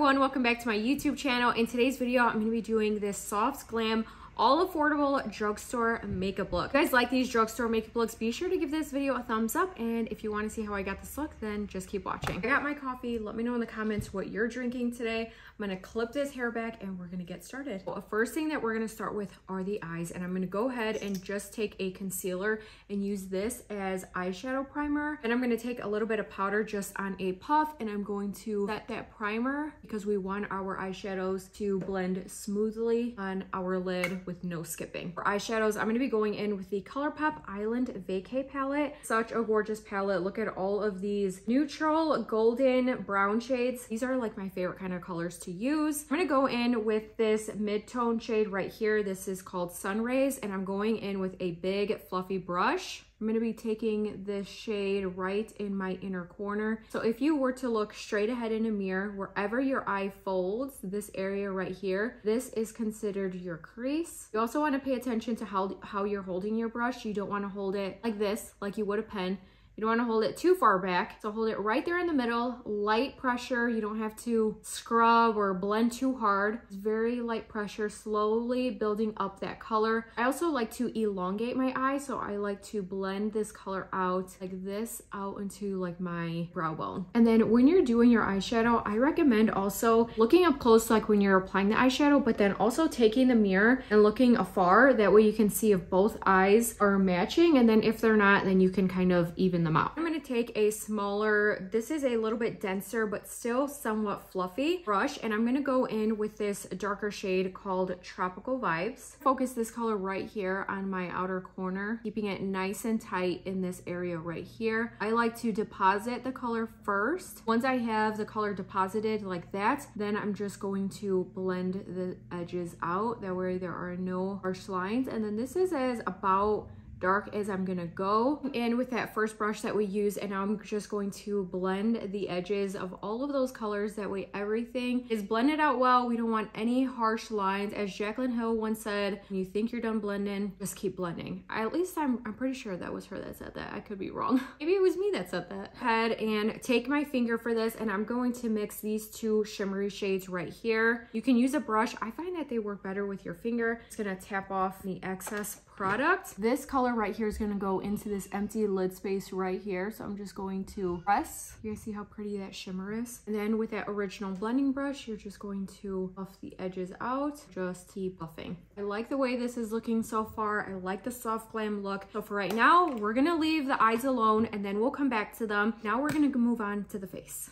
everyone, welcome back to my YouTube channel. In today's video, I'm gonna be doing this Soft Glam all affordable drugstore makeup look. If you guys like these drugstore makeup looks, be sure to give this video a thumbs up. And if you wanna see how I got this look, then just keep watching. I got my coffee. Let me know in the comments what you're drinking today. I'm gonna clip this hair back and we're gonna get started. Well, the first thing that we're gonna start with are the eyes. And I'm gonna go ahead and just take a concealer and use this as eyeshadow primer. And I'm gonna take a little bit of powder just on a puff and I'm going to set that primer because we want our eyeshadows to blend smoothly on our lid with no skipping. For eyeshadows, I'm gonna be going in with the ColourPop Island Vacay palette. Such a gorgeous palette. Look at all of these neutral golden brown shades. These are like my favorite kind of colors to use. I'm gonna go in with this mid-tone shade right here. This is called Sun Rays, and I'm going in with a big fluffy brush. I'm to be taking this shade right in my inner corner. So if you were to look straight ahead in a mirror, wherever your eye folds, this area right here, this is considered your crease. You also want to pay attention to how, how you're holding your brush. You don't want to hold it like this, like you would a pen. You don't want to hold it too far back. So hold it right there in the middle, light pressure. You don't have to scrub or blend too hard. It's very light pressure, slowly building up that color. I also like to elongate my eye. So I like to blend this color out like this out into like my brow bone. And then when you're doing your eyeshadow, I recommend also looking up close like when you're applying the eyeshadow, but then also taking the mirror and looking afar. That way you can see if both eyes are matching. And then if they're not, then you can kind of even them them out. I'm gonna take a smaller, this is a little bit denser, but still somewhat fluffy brush, and I'm gonna go in with this darker shade called Tropical Vibes. Focus this color right here on my outer corner, keeping it nice and tight in this area right here. I like to deposit the color first. Once I have the color deposited like that, then I'm just going to blend the edges out. That way there are no harsh lines. And then this is as about dark as I'm gonna go. And with that first brush that we use, and now I'm just going to blend the edges of all of those colors. That way everything is blended out well. We don't want any harsh lines. As Jaclyn Hill once said, when you think you're done blending, just keep blending. I, at least I'm, I'm pretty sure that was her that said that. I could be wrong. Maybe it was me that said that. Head and take my finger for this, and I'm going to mix these two shimmery shades right here. You can use a brush. I find that they work better with your finger. It's gonna tap off the excess product. This color right here is gonna go into this empty lid space right here. So I'm just going to press. You guys see how pretty that shimmer is? And then with that original blending brush, you're just going to buff the edges out. Just keep buffing. I like the way this is looking so far. I like the soft glam look. So for right now, we're gonna leave the eyes alone and then we'll come back to them. Now we're gonna move on to the face.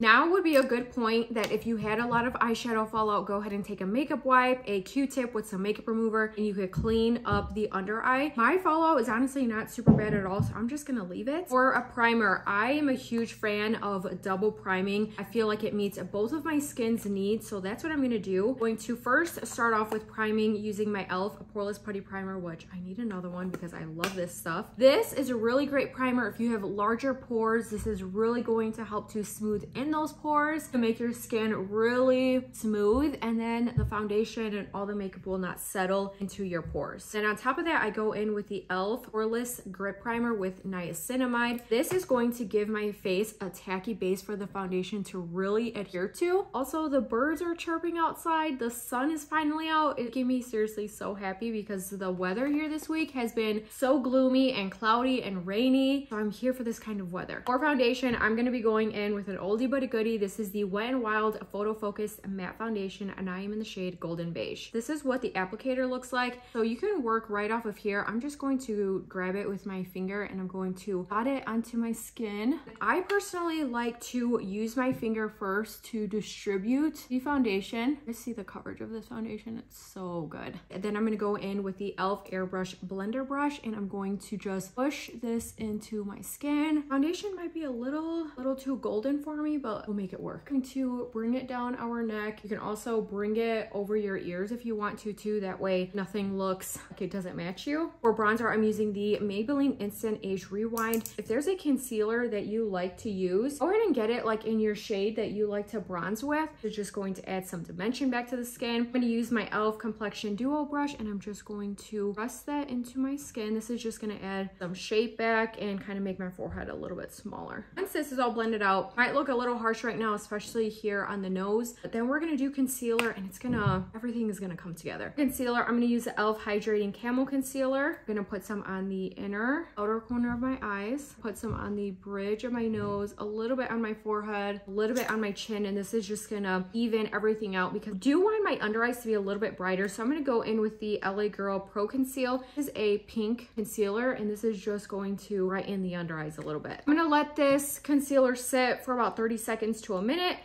Now would be a good point that if you had a lot of eyeshadow fallout, go ahead and take a makeup wipe, a Q-tip with some makeup remover, and you could clean up the under eye. My fallout is honestly not super bad at all, so I'm just gonna leave it. For a primer, I am a huge fan of double priming. I feel like it meets both of my skin's needs, so that's what I'm gonna do. I'm going to first start off with priming using my e.l.f. Poreless Putty Primer, which I need another one because I love this stuff. This is a really great primer if you have larger pores. This is really going to help to smooth in those pores to make your skin really smooth and then the foundation and all the makeup will not settle into your pores. And on top of that, I go in with the e.l.f. Power Grip Primer with niacinamide. This is going to give my face a tacky base for the foundation to really adhere to. Also, the birds are chirping outside. The sun is finally out. It gave me seriously so happy because the weather here this week has been so gloomy and cloudy and rainy. So I'm here for this kind of weather. For foundation, I'm going to be going in with an oldie but a goodie. This is the Wet n Wild Photo Focus Matte Foundation and I am in the shade Golden Beige. This is what the applicator looks like. So you can work right off of here. I'm just going to grab it with my finger and I'm going to dot it onto my skin. I personally like to use my finger first to distribute the foundation. I see the coverage of this foundation. It's so good. And then I'm going to go in with the e.l.f. Airbrush Blender Brush and I'm going to just push this into my skin. Foundation might be a little, little too golden for me, but we'll make it work. I'm going to bring it down our neck. You can also bring it over your ears if you want to too. That way nothing looks like it doesn't match you. For bronzer, I'm using the Maybelline Instant Age Rewind. If there's a concealer that you like to use, go ahead and get it like in your shade that you like to bronze with. It's just going to add some dimension back to the skin. I'm going to use my e.l.f. Complexion Duo brush and I'm just going to press that into my skin. This is just going to add some shape back and kind of make my forehead a little bit smaller. Once this is all blended out, might look a little little harsh right now, especially here on the nose. But then we're gonna do concealer and it's gonna, everything is gonna come together. Concealer, I'm gonna use the e.l.f. Hydrating Camo Concealer. I'm gonna put some on the inner outer corner of my eyes, put some on the bridge of my nose, a little bit on my forehead, a little bit on my chin, and this is just gonna even everything out because I do want my under eyes to be a little bit brighter. So I'm gonna go in with the LA Girl Pro Conceal. This is a pink concealer, and this is just going to brighten the under eyes a little bit. I'm gonna let this concealer sit for about 30 seconds to a minute.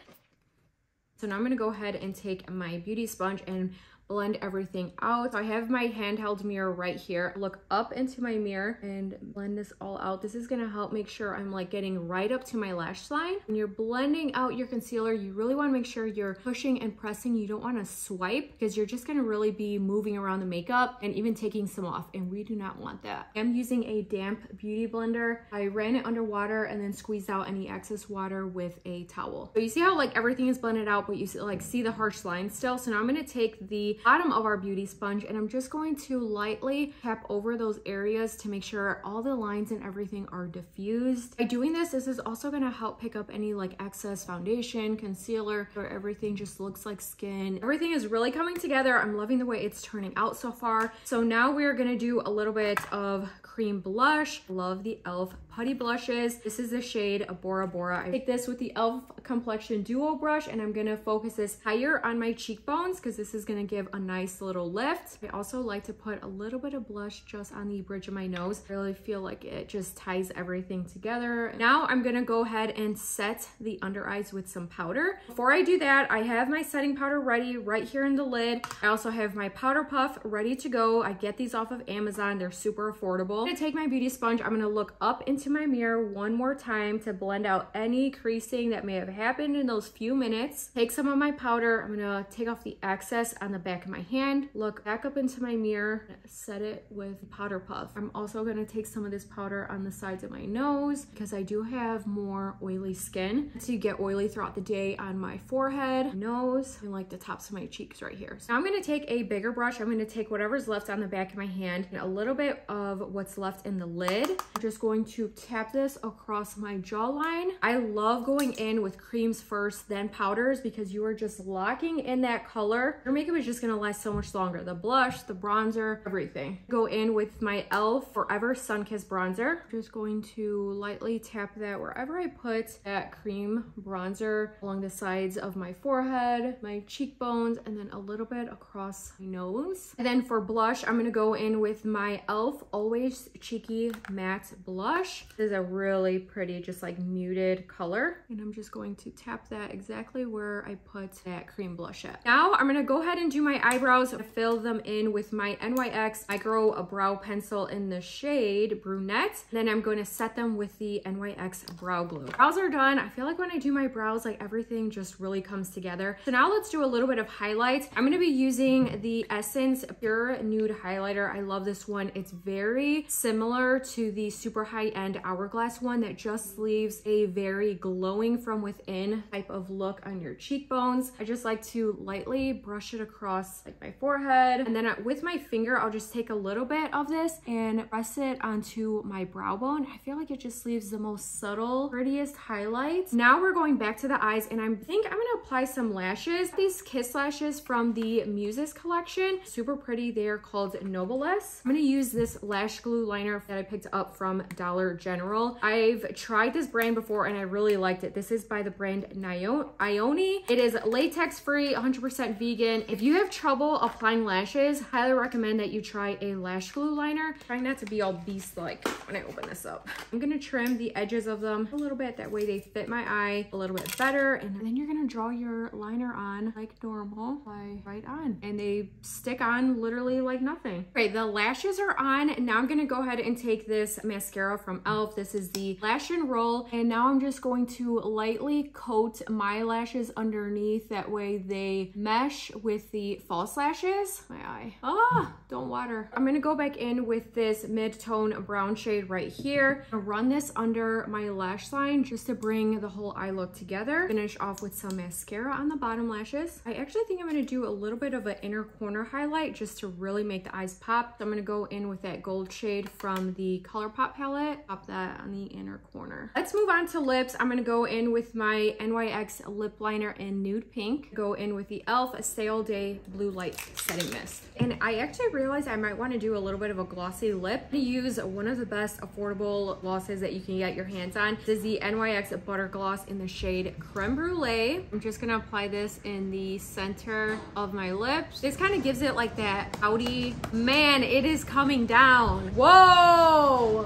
So now I'm gonna go ahead and take my beauty sponge and blend everything out. So I have my handheld mirror right here. Look up into my mirror and blend this all out. This is gonna help make sure I'm like getting right up to my lash line. When you're blending out your concealer, you really wanna make sure you're pushing and pressing. You don't wanna swipe because you're just gonna really be moving around the makeup and even taking some off and we do not want that. I'm using a damp beauty blender. I ran it underwater and then squeezed out any excess water with a towel. So you see how like everything is blended out, but you see, like see the harsh line still. So now I'm gonna take the bottom of our beauty sponge and I'm just going to lightly tap over those areas to make sure all the lines and everything are diffused. By doing this, this is also gonna help pick up any like excess foundation, concealer, or everything just looks like skin. Everything is really coming together. I'm loving the way it's turning out so far. So now we're gonna do a little bit of cream blush. Love the e.l.f. putty blushes. This is the shade Bora Bora. I take this with the e.l.f. Complexion Duo brush and I'm gonna focus this higher on my cheekbones because this is gonna give a nice little lift. I also like to put a little bit of blush just on the bridge of my nose. I really feel like it just ties everything together. Now I'm gonna go ahead and set the under eyes with some powder. Before I do that, I have my setting powder ready right here in the lid. I also have my powder puff ready to go. I get these off of Amazon. They're super affordable. I'm gonna take my beauty sponge. I'm gonna look up into my mirror one more time to blend out any creasing that may have happened in those few minutes. Take some of my powder. I'm gonna take off the excess on the back of my hand, look back up into my mirror, set it with powder puff. I'm also gonna take some of this powder on the sides of my nose because I do have more oily skin. To get oily throughout the day on my forehead, nose, and like the tops of my cheeks right here. So now I'm gonna take a bigger brush. I'm gonna take whatever's left on the back of my hand and a little bit of what's left in the lid. I'm just going to tap this across my jawline. I love going in with creams first, then powders because you are just locking in that color. Your makeup is just gonna last so much longer. The blush, the bronzer, everything. Go in with my e.l.f. Forever Sun-Kissed Bronzer. Just going to lightly tap that wherever I put that cream bronzer along the sides of my forehead, my cheekbones, and then a little bit across my nose. And then for blush, I'm gonna go in with my e.l.f. Always Cheeky Matte Blush. This is a really pretty, just like muted color. And I'm just going to tap that exactly where I put that cream blush at. Now I'm gonna go ahead and do my eyebrows, fill them in with my NYX Micro a Brow Pencil in the shade Brunette. Then I'm going to set them with the NYX Brow Glue. Brows are done. I feel like when I do my brows, like everything just really comes together. So now let's do a little bit of highlights. I'm gonna be using the Essence Pure Nude Highlighter. I love this one. It's very similar to the super high-end Hourglass one that just leaves a very glowing from within type of look on your cheekbones. I just like to lightly brush it across like my forehead. And then uh, with my finger, I'll just take a little bit of this and press it onto my brow bone. I feel like it just leaves the most subtle, prettiest highlights. Now we're going back to the eyes and I think I'm gonna apply some lashes. These Kiss lashes from the Muses collection. Super pretty. They're called Noblesse. I'm gonna use this lash glue liner that I picked up from Dollar General. I've tried this brand before and I really liked it. This is by the brand Ioni. It is latex free, 100% vegan. If you have trouble applying lashes, highly recommend that you try a lash glue liner. Trying not to be all beast-like when I open this up. I'm gonna trim the edges of them a little bit. That way they fit my eye a little bit better. And then you're gonna draw your liner on like normal, right on. And they stick on literally like nothing. Okay, the lashes are on. Now I'm gonna go ahead and take this mascara from e.l.f. This is the Lash and Roll. And now I'm just going to lightly coat my lashes underneath. That way they mesh with the the false lashes. My eye. Ah, don't water. I'm gonna go back in with this mid-tone brown shade right here. run this under my lash line just to bring the whole eye look together. Finish off with some mascara on the bottom lashes. I actually think I'm gonna do a little bit of an inner corner highlight just to really make the eyes pop. So I'm gonna go in with that gold shade from the ColourPop palette. Pop that on the inner corner. Let's move on to lips. I'm gonna go in with my NYX lip liner in nude pink. Go in with the e.l.f. All Day Blue Light Setting Mist. And I actually realized I might wanna do a little bit of a glossy lip. to use one of the best affordable glosses that you can get your hands on. This is the NYX Butter Gloss in the shade Creme Brulee. I'm just gonna apply this in the center of my lips. This kind of gives it like that pouty, man, it is coming down. Whoa!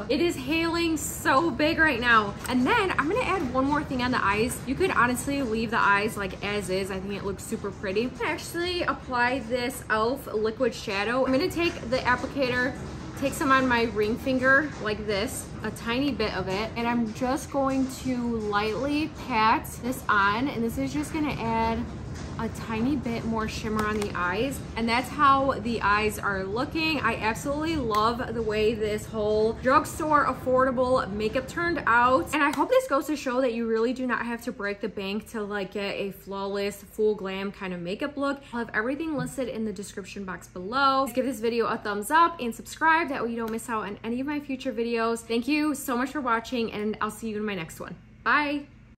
It is hailing so big right now. And then I'm gonna add one more thing on the eyes. You could honestly leave the eyes like as is. I think it looks super pretty. I'm gonna actually apply this e.l.f. liquid shadow. I'm gonna take the applicator take some on my ring finger like this, a tiny bit of it, and I'm just going to lightly pat this on, and this is just gonna add a tiny bit more shimmer on the eyes and that's how the eyes are looking. I absolutely love the way this whole drugstore affordable makeup turned out and i hope this goes to show that you really do not have to break the bank to like get a flawless full glam kind of makeup look. I'll have everything listed in the description box below. Give this video a thumbs up and subscribe that way you don't miss out on any of my future videos. Thank you so much for watching and i'll see you in my next one. Bye